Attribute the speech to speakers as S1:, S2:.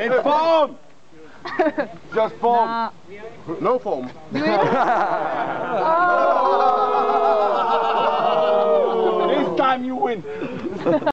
S1: It's not!
S2: Just formed!
S1: No,
S3: no form. oh.
S2: This time you win!